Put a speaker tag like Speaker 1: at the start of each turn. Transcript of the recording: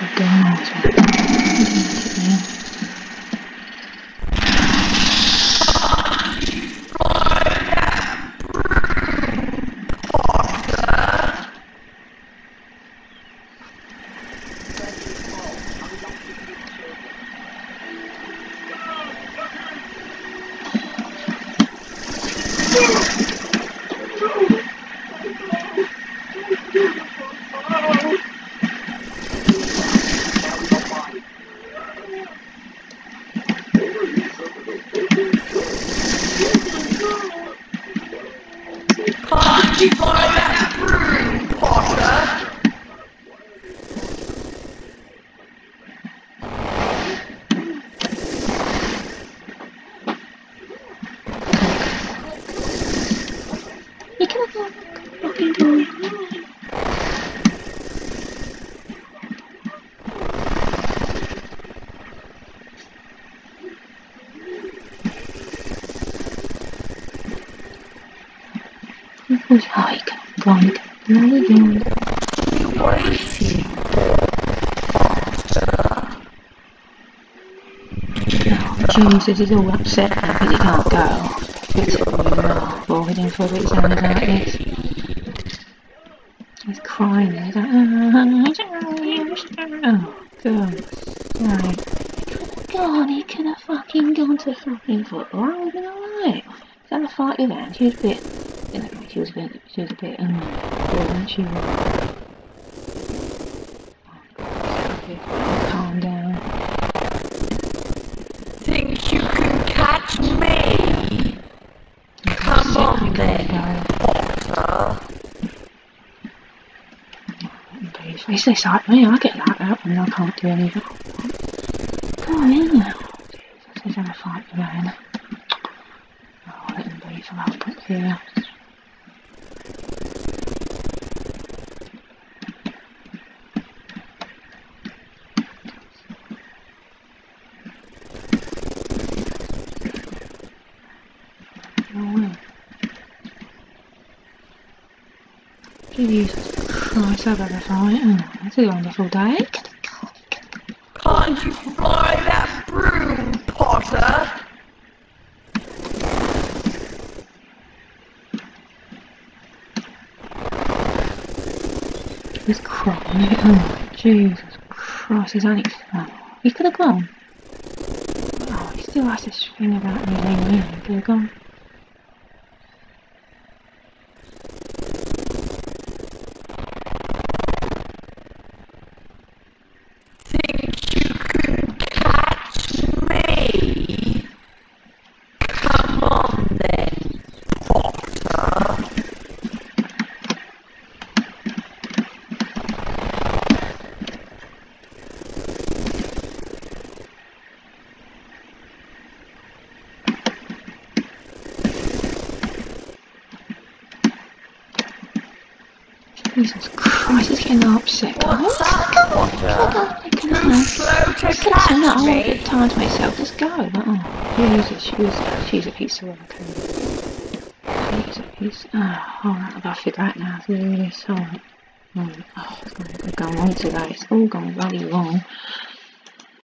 Speaker 1: 我떤你이었던 지.
Speaker 2: Occupy that room, Potter!
Speaker 1: You can Who's hike? Going again.
Speaker 2: Waiting
Speaker 1: Jesus, he's all upset because he can't go. It's awful heading for it sounded like this. He's crying. He's like, oh, God. Right. God, he could have fucking gone to fucking football. I would have been alright. He's had a fight her. She was a bit, she was a bit, she was a bit, um, she? Oh, God. Calm down.
Speaker 2: Think you can catch me?
Speaker 1: Come on then,
Speaker 2: Potter.
Speaker 1: Please, it's this like me, I get that when I can't do anything. Go on in now. Jesus, he's having a fight with Anne. Oh, let him be for love, but here. Well. Jesus Christ, I've had a fight. It's a wonderful day.
Speaker 2: Can't you fly that broom, Potter?
Speaker 1: He's crying. Oh, Jesus Christ, only. Oh, he could have gone. Oh, he still has this thing about me leaving. He could have gone. Jesus Christ, he's getting upset. What's up,
Speaker 2: Potter? I
Speaker 1: can slow
Speaker 2: to catch I want a me? of
Speaker 1: time to myself. Just go. But, oh, Jesus, she was, she's a piece of work. She's a piece. Oh, all right, I've got to figure out now this. All right. Oh, it's going to go wrong today. It's all gone bloody wrong.